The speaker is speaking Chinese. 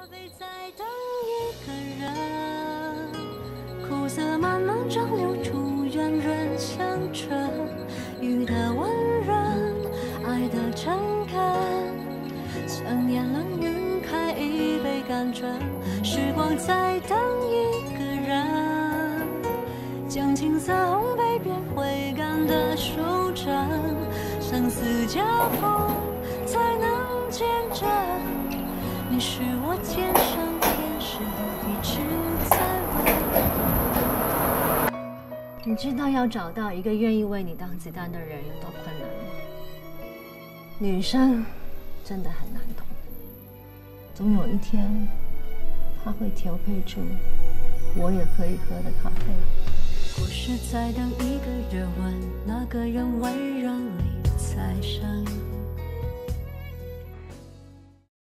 咖啡再等一个人，苦涩慢慢蒸馏出，愿愿香醇，雨的温润，爱的诚恳，想念冷饮开一杯甘醇，时光再等一个人，将青涩烘焙变挥干的手掌，相思交错才能见证。你是我肩上天使，一直在问。你知道要找到一个愿意为你当子弹的人有多困难吗？女生真的很难懂，总有一天他会调配出我也可以喝的咖啡。我是在等一个热吻，那个人温柔里才上瘾。